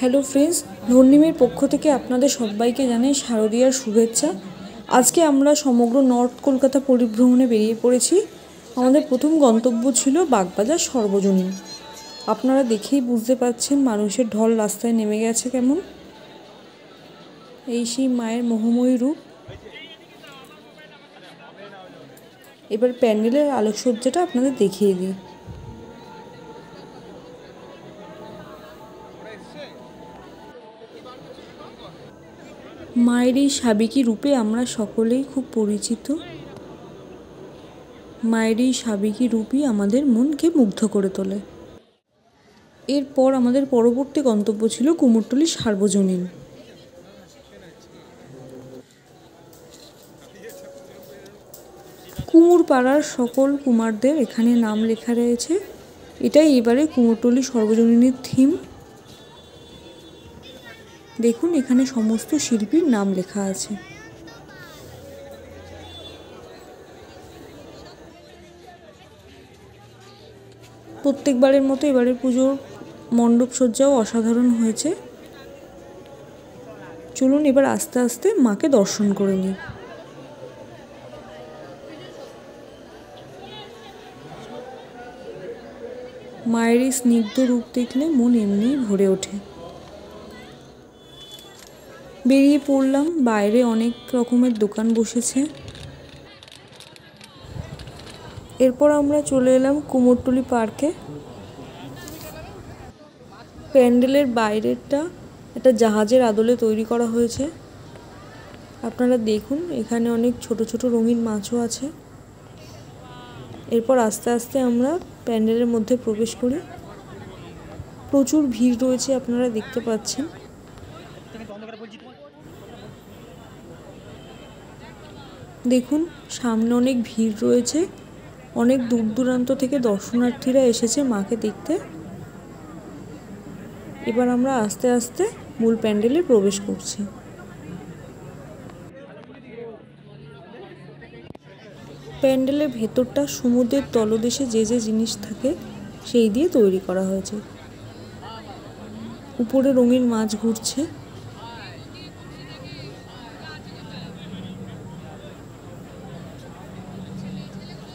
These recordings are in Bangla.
হ্যালো ফ্রেন্ডস ধর্নিমের পক্ষ থেকে আপনাদের সবাইকে জানাই শারদীয়ার শুভেচ্ছা। আজকে আমরা সমগ্র নর্থ কলকাতা পরিভ্রমণে বেরিয়ে পড়েছি। আমাদের প্রথম গন্তব্য ছিল বাগবাজার সর্বজনীন। আপনারা দেখেই বুঝতে পারছেন মানুষের ঢল রাস্তায় নেমে গেছে কেমন। এই সেই মায়ের মোহময়ী রূপ। এবার প্যান্ডেলের আলোকসজ্জাটা আপনাদের দেখিয়ে দিই। মায়ের এই সাবেকি রূপে আমরা সকলেই খুব পরিচিত। মায়ের এই সাবেকি রূপই আমাদের মনকে মুগ্ধ করে তোলে। এরপর আমাদের পরবর্তী গন্তব্য ছিল কুমোরটুলি সার্বজনীন। কুমোর পাড়ার সকল কুমারদের এখানে নাম লেখা রয়েছে। এটাই এবারে কুমোরটুলি সর্বজনীনের থিম দেখুন, এখানে সমস্ত শিল্পীর নাম লেখা আছে। প্রত্যেকবারের মতো এবারের পুজোর মণ্ডপ সজ্জাও অসাধারণ হয়েছে। চলুন এবার আস্তে আস্তে মাকে দর্শন করে নিই। মায়ের এই স্নিগ্ধ রূপ দেখলে মন এমনিই ভরে ওঠে। বেরিয়ে পড়লাম। বাইরে অনেক রকমের দোকান বসেছে। এরপর আমরা চলে এলাম কুমোরটুলি পার্কে। প্যান্ডেলের বাইরেরটা একটা জাহাজের আদলে তৈরি করা হয়েছে। আপনারা দেখুন, এখানে অনেক ছোট ছোট রঙিন মাছও আছে। এরপর আস্তে আস্তে আমরা প্যান্ডেলের মধ্যে প্রবেশ করি। প্রচুর ভিড় রয়েছে, আপনারা দেখতে পাচ্ছেন। দেখুন, সামনে অনেক ভিড় রয়েছে। অনেক দূর দূরান্ত থেকে দর্শনার্থীরা এসেছে মাকে দেখতে। এবার আমরা আস্তে আস্তে মূল প্যান্ডেলে প্রবেশ করছি। প্যান্ডেলের ভেতরটা সমুদ্রের তলদেশে যে যে জিনিস থাকে, সেই দিয়ে তৈরি করা হয়েছে। উপরে রঙিন মাছ ঘুরছে।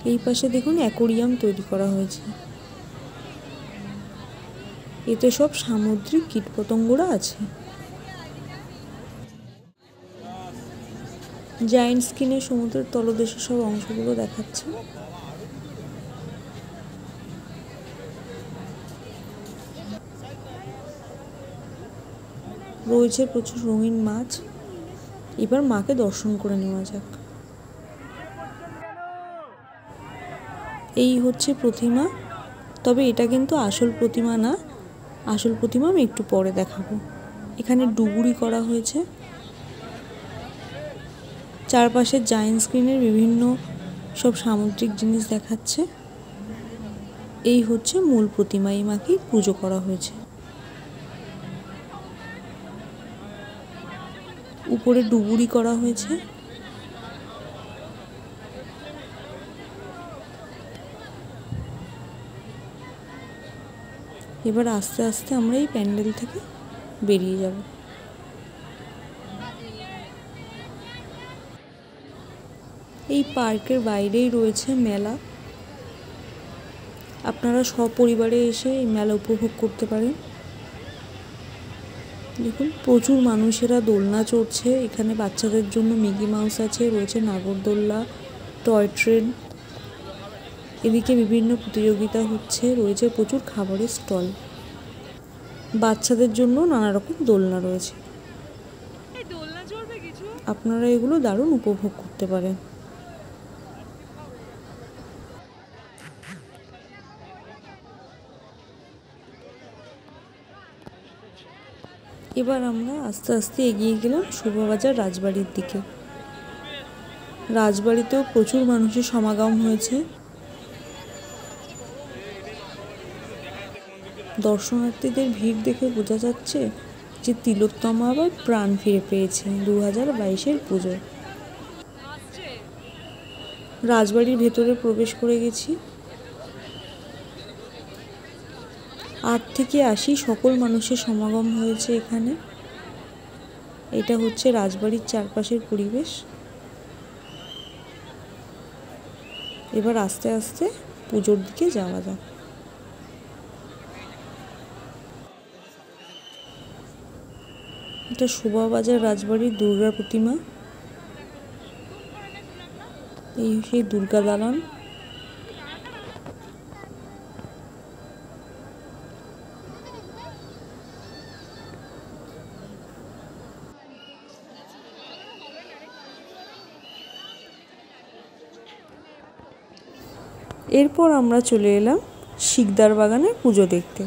এই পাশে দেখুন অ্যাকোরিয়াম তৈরি করা হয়েছে। এতে সব সামুদ্রিক কীটপতঙ্গরা আছে। জায়েন্ট স্কিনে সমুদ্রের তলদেশের সব অংশগুলো দেখাচ্ছে। রয়েছে প্রচুর রঙিন মাছ। এবার মাকে দর্শন করে নেওয়া যাক। এই হচ্ছে প্রতিমা। তবে এটা কিন্তু আসল প্রতিমা না। আসল প্রতিমা আমি একটু পরে দেখাবো। এখানে ডুবুরি করা হয়েছে। চারপাশে জায়েন্ট স্ক্রিনের বিভিন্ন সব সামুদ্রিক জিনিস দেখাচ্ছে। এই হচ্ছে মূল প্রতিমা। এই মাকে পুজো করা হয়েছে। উপরে ডুবুরি করা হয়েছে। এবার আস্তে আস্তে আমরা এই প্যান্ডেল থেকে বেরিয়ে যাব। এই পার্কের বাইরেই রয়েছে মেলা। আপনারা সপরিবারে এসে এই মেলা উপভোগ করতে পারেন। দেখুন, প্রচুর মানুষেরা দোলনা চড়ছে। এখানে বাচ্চাদের জন্য মিকি মাউস আছে, রয়েছে নাগরদোল্লা টয় ট্রেন। এদিকে বিভিন্ন প্রতিযোগিতা হচ্ছে রয়েছে প্রচুর খাবারের স্টল। বাচ্চাদের জন্য নানা রকম দোলনা রয়েছে। আপনারা এগুলো দারুণ উপভোগ করতে পারেন। এবার আমরা আস্তে আস্তে এগিয়ে গেলাম শোভাবাজার রাজবাড়ির দিকে। রাজবাড়িতেও প্রচুর মানুষের সমাগম হয়েছে। দর্শনার্থীদের ভিড় দেখে বোঝা যাচ্ছে যে তিলোত্তমা আবার প্রাণ ফিরে পেয়েছে দু হাজার বাইশের পুজো রাজবাড়ির ভেতরে প্রবেশ করে গেছি। আট থেকে আশি সকল মানুষের সমাগম হয়েছে এখানে। এটা হচ্ছে রাজবাড়ির চারপাশের পরিবেশ। এবার আস্তে আস্তে পুজোর দিকে যাওয়া যাক। এটা শোভাবাজার রাজবাড়ির দুর্গা প্রতিমা। এই সেই দুর্গা দালান। এরপর আমরা চলে এলাম শিকদার বাগানে পুজো দেখতে।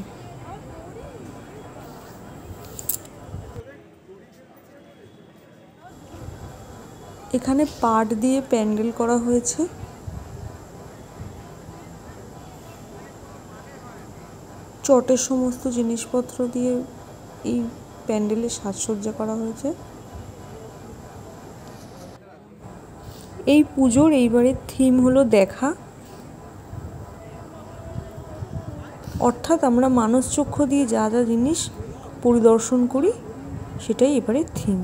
এখানে পাট দিয়ে প্যান্ডেল করা হয়েছে। চটের সমস্ত জিনিসপত্র দিয়ে এই প্যান্ডেলের সাজসজ্জা করা হয়েছে। এই পুজোর এইবারের থিম হলো দেখা। অর্থাৎ আমরা মানস চক্ষু দিয়ে যা যা জিনিস পরিদর্শন করি, সেটাই এবারের থিম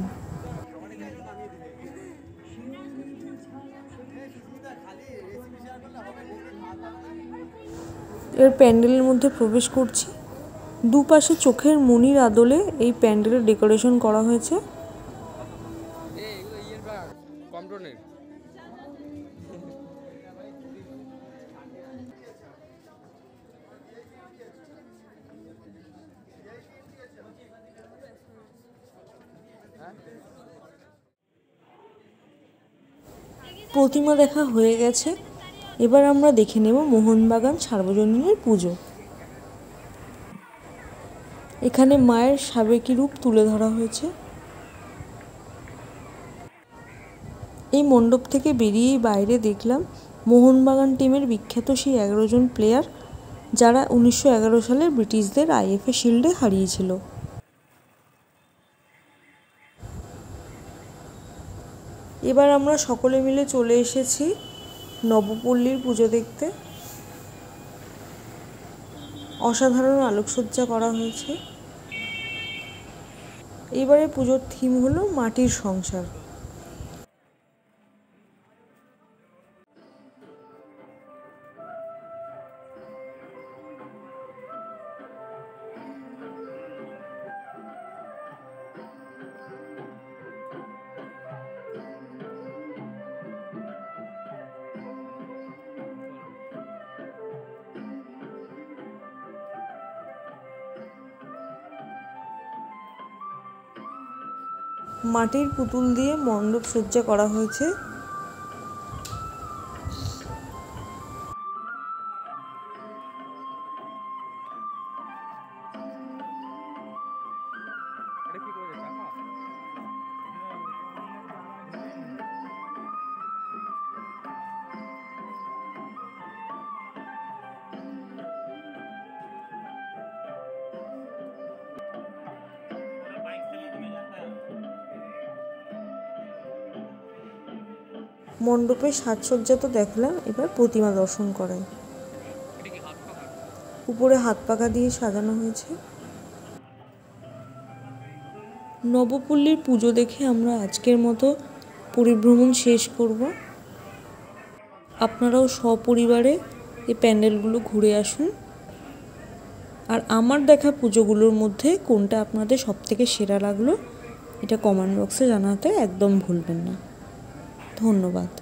এবার প্যান্ডেলের মধ্যে প্রবেশ করছি। দুপাশে চোখের মনির আদলে এই প্যান্ডেলের ডেকোরেশন করা হয়েছে। প্রতিমা দেখা হয়ে গেছে। এবার আমরা দেখে নেব মোহনবাগান সার্বজনীনের পুজো। এখানে মায়ের সাবেকি রূপ তুলে ধরা হয়েছে। এই মণ্ডপ থেকে বেরিয়েই বাইরে দেখলাম মোহনবাগান টিমের বিখ্যাত সেই এগারো জন প্লেয়ার যারা উনিশশো এগারো সালে ব্রিটিশদের আইএফএ শিল্ডে হারিয়েছিল। এবার আমরা সকলে মিলে চলে এসেছি নবপল্লীর পুজো দেখতে। অসাধারণ আলোকসজ্জা করা হয়েছে। এবারে পুজোর থিম হলো মাটির সংসার। মাটির পুতুল দিয়ে মণ্ডপ সজ্জা করা হয়েছে। মণ্ডপে সাজসজ্জা তো দেখলাম, এবার প্রতিমা দর্শন করাই উপরে হাত পাখা দিয়ে সাজানো হয়েছে। নবপল্লীর পুজো দেখে আমরা আজকের মতো পরিভ্রমণ শেষ করব। আপনারাও সপরিবারে এই প্যান্ডেলগুলো ঘুরে আসুন। আর আমার দেখা পুজোগুলোর মধ্যে কোনটা আপনাদের সবথেকে সেরা লাগল, এটা কমেন্ট বক্সে জানাতে একদম ভুলবেন না। ধন্যবাদ।